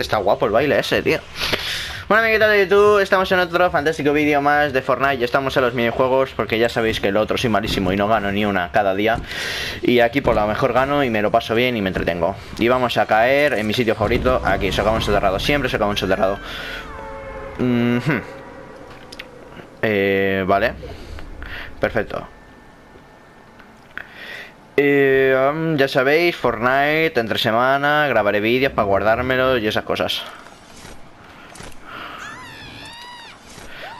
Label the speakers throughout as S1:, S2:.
S1: Está guapo el baile ese, tío. Bueno amiguitos de YouTube, estamos en otro fantástico vídeo más de Fortnite. Estamos en los minijuegos porque ya sabéis que el otro soy malísimo y no gano ni una cada día. Y aquí por lo mejor gano y me lo paso bien y me entretengo. Y vamos a caer en mi sitio favorito, aquí, un soterrado, siempre un soterrado. Eh, Vale. Perfecto eh, ya sabéis, Fortnite, entre semana, grabaré vídeos para guardármelo y esas cosas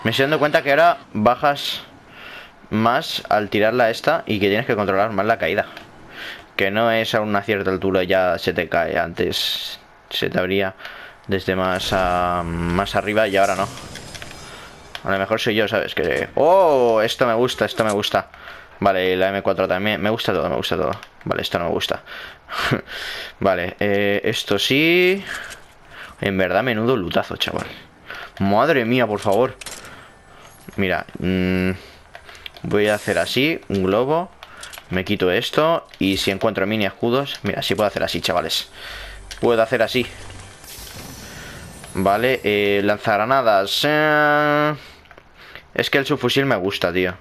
S1: Me estoy dando cuenta que ahora bajas más al tirarla esta y que tienes que controlar más la caída. Que no es a una cierta altura ya se te cae, antes se te abría desde más, más arriba y ahora no. A lo mejor soy yo, ¿sabes? Que... ¡Oh! Esto me gusta, esto me gusta. Vale, la M4 también. Me gusta todo, me gusta todo. Vale, esto no me gusta. vale, eh, esto sí. En verdad, menudo lutazo, chaval. Madre mía, por favor. Mira, mm, voy a hacer así, un globo. Me quito esto y si encuentro mini escudos, mira, sí puedo hacer así, chavales. Puedo hacer así. Vale, eh, lanzagranadas. Eh. Es que el subfusil me gusta, tío.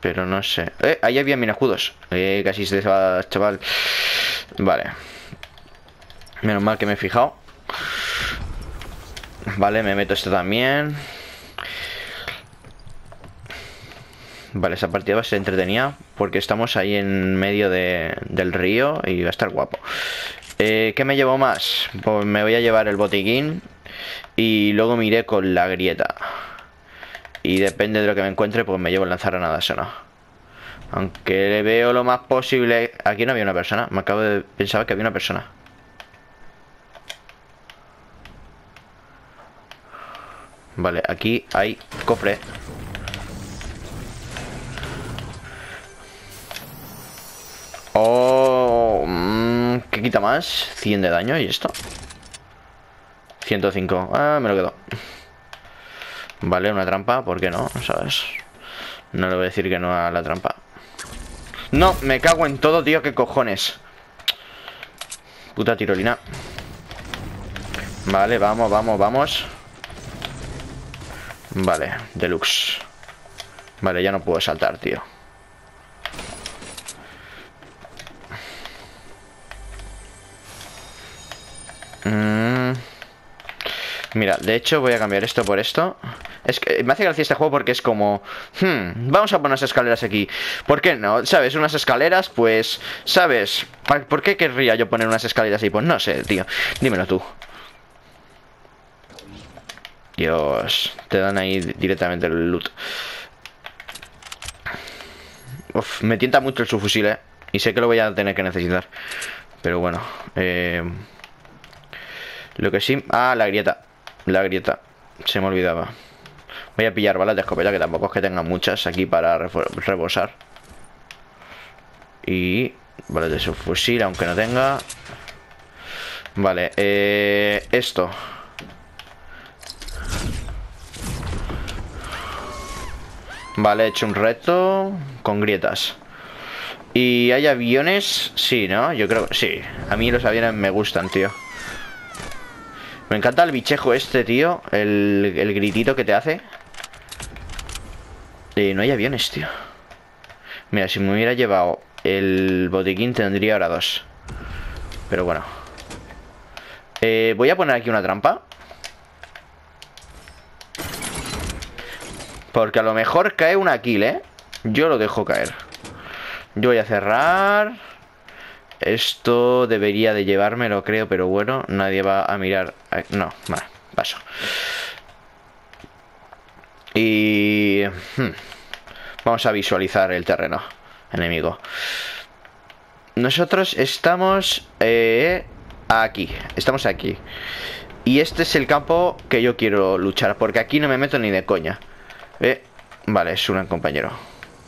S1: Pero no sé. Eh, ahí había mini escudos. Eh, casi se va, chaval. Vale. Menos mal que me he fijado. Vale, me meto esto también. Vale, esa partida va a ser entretenida porque estamos ahí en medio del río y va a estar guapo. Eh, ¿Qué me llevo más? Pues me voy a llevar el botiquín y luego miré con la grieta. Y depende de lo que me encuentre, pues me llevo el lanzagranadas o no. Aunque le veo lo más posible... Aquí no había una persona. Me acabo de pensar que había una persona. Vale, aquí hay cofre. Oh, mm, ¿qué quita más? 100 de daño y esto 105, ah, me lo quedo Vale, una trampa, ¿por qué no? ¿Sabes? No le voy a decir que no a la trampa. No, me cago en todo, tío, qué cojones. Puta tirolina. Vale, vamos, vamos, vamos. Vale, deluxe. Vale, ya no puedo saltar, tío. Mm. Mira, de hecho voy a cambiar esto por esto Es que me hace gracia este juego porque es como hmm, Vamos a poner unas escaleras aquí ¿Por qué no? ¿Sabes? Unas escaleras, pues... ¿Sabes? ¿Por qué querría yo poner unas escaleras ahí? Pues no sé, tío. Dímelo tú. Dios Te dan ahí directamente el loot. Uf, me tienta mucho el subfusil, eh. Y sé que lo voy a tener que necesitar. Pero bueno Eh... Lo que sí... Ah, la grieta. La grieta. Se me olvidaba Voy a pillar balas de escopeta Que tampoco es que tenga muchas aquí para rebosar. Y... Balas de subfusil Aunque no tenga. Vale, eh, Esto. Vale, he hecho un reto Con grietas. ¿Y hay aviones? Sí, ¿no? Yo creo que sí. A mí los aviones me gustan, tío. Me encanta el bichejo este, tío. El, gritito que te hace eh, No hay aviones, tío Mira, si me hubiera llevado El botiquín tendría ahora dos Pero bueno eh, Voy a poner aquí una trampa Porque a lo mejor cae una kill, ¿eh? Yo lo dejo caer Yo voy a cerrar esto debería de llevármelo, creo, pero bueno, nadie va a mirar. No, vale, paso. Y... Hmm, vamos a visualizar el terreno enemigo. Nosotros estamos eh, aquí, estamos aquí. Y este es el campo que yo quiero luchar, porque aquí no me meto ni de coña. Eh, vale, es un compañero.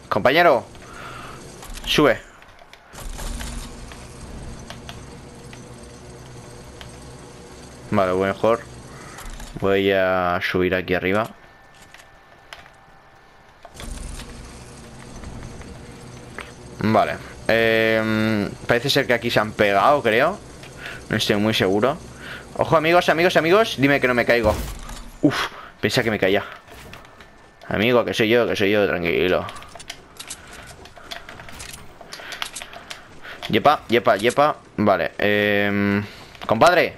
S1: Compañero, sube. Vale, mejor Voy a subir aquí arriba Vale eh, Parece ser que aquí se han pegado, creo No estoy muy seguro Ojo, amigos, amigos, amigos. Dime que no me caigo. Uf, pensé que me caía. Amigo, que soy yo, que soy yo, tranquilo. Yepa, yepa, yepa. Vale, eh, compadre.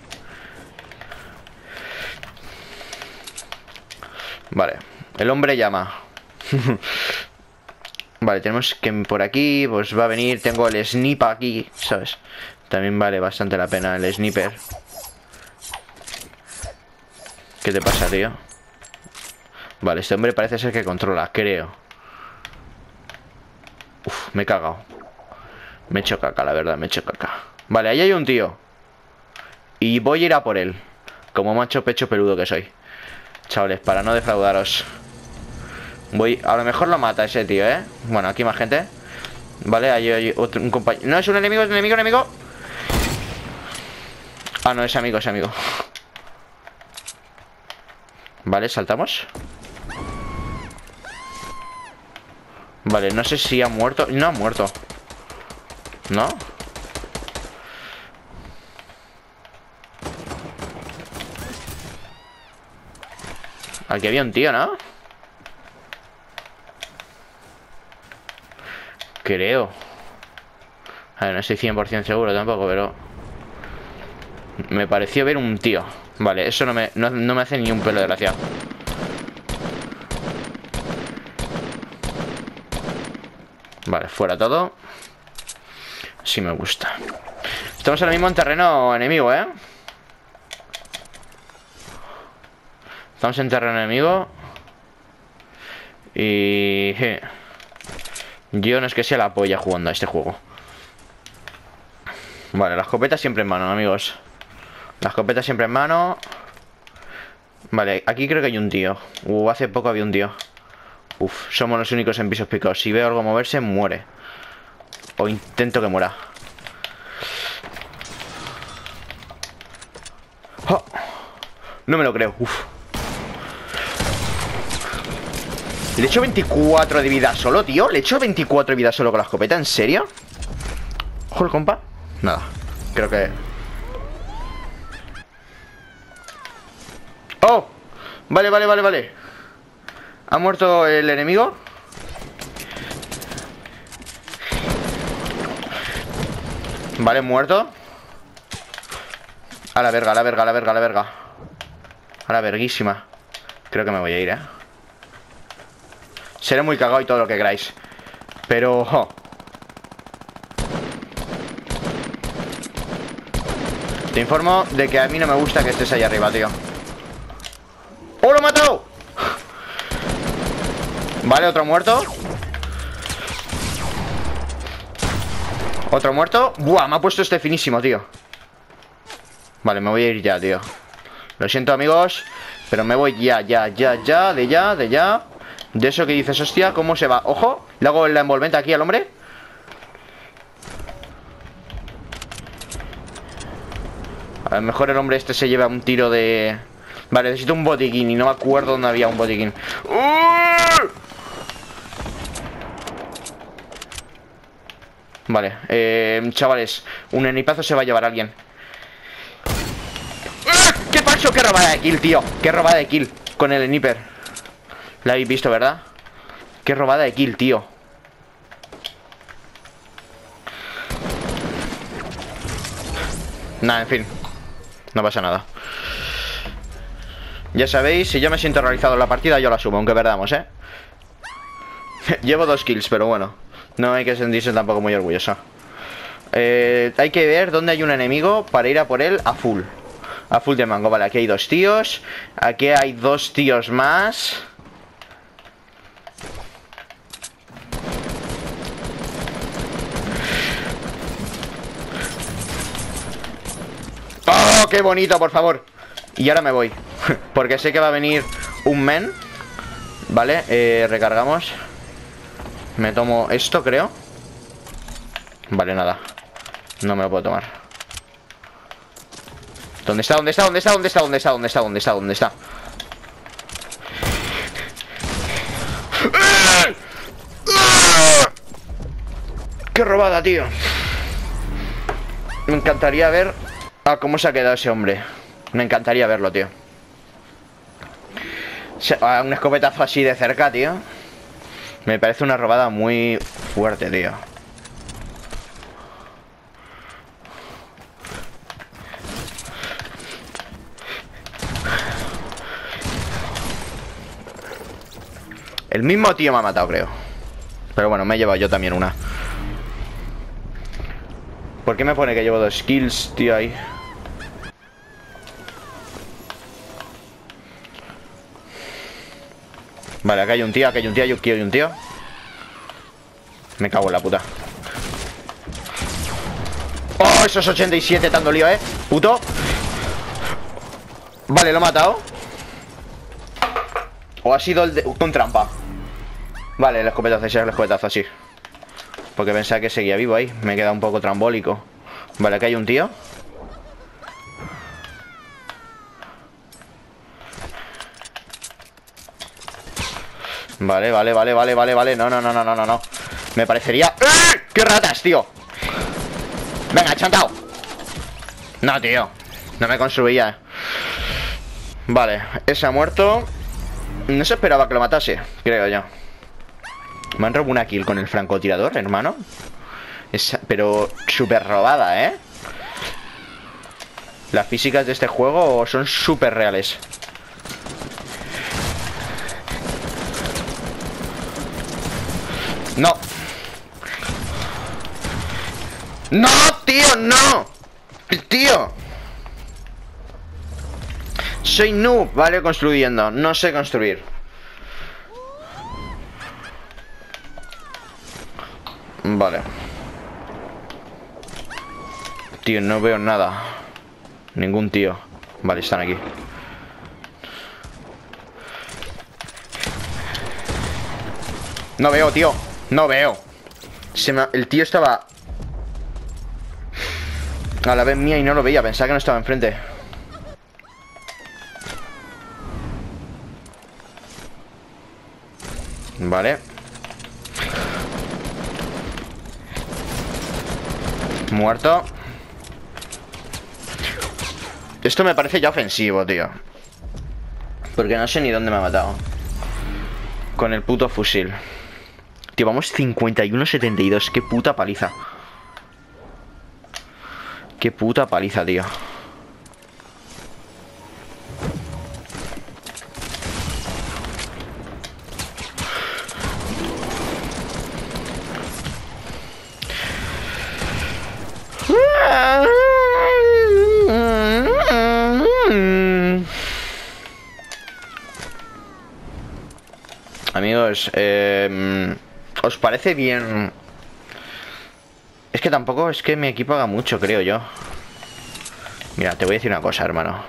S1: Vale, el hombre llama. vale, tenemos que por aquí, pues va a venir. Tengo el sniper aquí, ¿sabes? También vale bastante la pena el sniper. ¿Qué te pasa, tío? Vale, este hombre parece ser que controla, creo. Uf, me he cagado. Me he hecho caca, la verdad, me he hecho caca. Vale, ahí hay un tío. Y voy a ir a por él. Como macho pecho peludo que soy. Chavales, para no defraudaros. Voy... A lo mejor lo mata ese tío, ¿eh? Bueno, aquí más gente. Vale, ahí hay otro, compañero... No, es un enemigo, es un enemigo, enemigo. Ah, no, es amigo, es amigo. Vale, saltamos Vale, no sé si ha muerto No ha muerto ¿No? Aquí había un tío, ¿no? Creo. A ver, no estoy 100% seguro tampoco, pero Me pareció ver un tío. Vale, eso no me, no, me hace ni un pelo de gracia. Vale, fuera todo. Sí me gusta. Estamos ahora mismo en terreno enemigo, ¿eh? Estamos en terreno enemigo. Y... Yo no es que sea la polla jugando a este juego. Vale, la escopeta siempre en mano, amigos. La escopeta siempre en mano. Vale, aquí creo que hay un tío. Uh, hace poco había un tío. Uf, somos los únicos en pisos picados Si veo algo moverse, muere. O intento que muera. Oh, No me lo creo, uf Le echo 24 de vida solo, tío Le echo 24 de vida solo con la escopeta, ¿en serio? Ojo compa Nada, creo que ¡Oh! Vale, vale, vale, vale ¿Ha muerto el enemigo? Vale, muerto A la verga, a la verga, a la verga, a la verga A la verguísima Creo que me voy a ir, ¿eh? Seré muy cagado y todo lo que queráis. Pero... Te informo de que a mí no me gusta que estés ahí arriba, tío. ¡Oh, lo matado! Vale, otro muerto. Otro muerto. Buah, me ha puesto este finísimo, tío. Vale, me voy a ir ya, tío. Lo siento, amigos Pero me voy ya, ya, ya, ya De ya, de ya De eso que dices, hostia, ¿cómo se va? Ojo, le hago la envolvente aquí al hombre A lo mejor el hombre este se lleva un tiro de... Vale, necesito un botiquín y no me acuerdo dónde había un botiquín. Vale, eh, chavales, un enipazo se va a llevar a alguien. ¿Qué pasó? ¡Qué robada de kill, tío! ¡Qué robada de kill con el sniper! La habéis visto, ¿verdad? ¡Qué robada de kill, tío! Nada, en fin. No pasa nada. Ya sabéis, si yo me siento realizado en la partida, yo la subo, aunque perdamos, ¿eh? Llevo dos kills, pero bueno. No hay que sentirse tampoco muy orgulloso. Eh, Hay que ver dónde hay un enemigo Para ir a por él a full. A full de mango, vale, aquí hay dos tíos. Aquí hay dos tíos más qué bonito, por favor! Y ahora me voy Porque sé que va a venir un men Vale, eh, recargamos Me tomo esto, creo Vale, nada No me lo puedo tomar ¿Dónde está? ¿Dónde está? ¿Dónde está? ¿Dónde está? ¿Dónde está? ¿Dónde está? ¿Dónde está? ¿Dónde está? ¡Qué robada, tío! Me encantaría ver a cómo se ha quedado ese hombre Me encantaría verlo, tío. Un escopetazo así de cerca, tío. Me parece una robada muy fuerte, tío. El mismo tío me ha matado, creo. Pero bueno, me he llevado yo también una. ¿Por qué me pone que llevo dos kills, tío, ahí? Vale, acá hay un tío, acá hay un tío, aquí hay un tío. Me cago en la puta. ¡Oh, esos 87 dando lío, eh! ¡Puto! Vale, lo he matado. ¿O ha sido el de... con trampa? Vale, el escopetazo, ese es el escopetazo, así Porque pensaba que seguía vivo ahí. Me he quedado un poco trambólico. Vale, acá hay un tío Vale, vale, vale, vale, vale, vale. No, no, no, no, no, no, no. Me parecería... ¡Eh! ¡Qué ratas, tío! Venga, chantao. No, tío. No me construía Vale, ese ha muerto. No se esperaba que lo matase Creo yo. Me han robado una kill con el francotirador, hermano. Pero súper robada, ¿eh? Las físicas de este juego son súper reales No. No, tío, no. Tío. Soy noob, vale, construyendo. No sé construir. Vale. Tío, no veo nada. Ningún tío. Vale, están aquí. No veo, tío. No veo. El tío estaba... A la vez mía y no lo veía. Pensaba que no estaba enfrente. Vale. Muerto. Esto me parece ya ofensivo, tío. Porque no sé ni dónde me ha matado. Con el puto fusil. Tío, vamos 51-72. Qué puta paliza. Qué puta paliza, tío. Amigos, eh... ¿Os parece bien? Es que tampoco es que mi equipo haga mucho, creo yo. Mira, te voy a decir una cosa, hermano.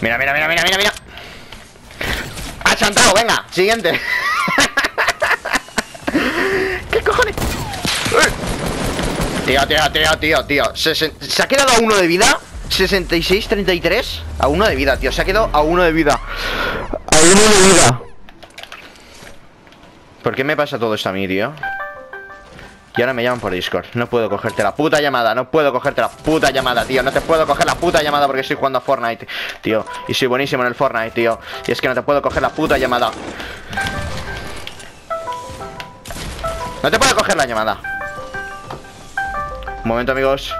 S1: Mira, mira, mira, mira, mira, mira. ¡Ha chantado! Venga, siguiente. ¿Qué cojones? Tío, tío, tío, tío, tío. ¿Se, ha quedado uno de vida? 66, 33 A uno de vida, tío, se ha quedado a uno de vida. A uno de vida. ¿Por qué me pasa todo esto a mí, tío? Y ahora me llaman por Discord. No puedo cogerte la puta llamada No puedo cogerte la puta llamada, tío. No te puedo coger la puta llamada porque estoy jugando a Fortnite Tío, y soy buenísimo en el Fortnite, tío. Y es que no te puedo coger la puta llamada. No te puedo coger la llamada. Un momento, amigos.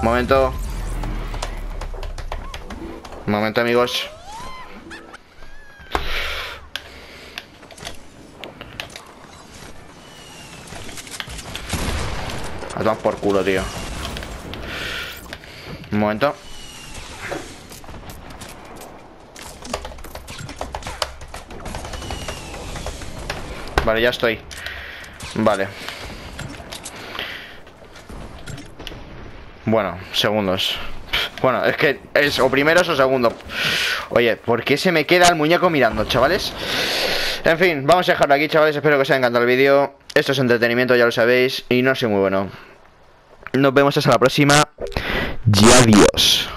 S1: Un momento un momento, amigos. A por culo, tío. Un momento. Vale, ya estoy. Vale. Bueno, segundos. Bueno, es que es o primero o segundo. Oye, ¿por qué se me queda el muñeco mirando, chavales? En fin, vamos a dejarlo aquí, chavales. Espero que os haya encantado el vídeo. Esto es entretenimiento, ya lo sabéis. Y no soy muy bueno. Nos vemos hasta la próxima. Y adiós.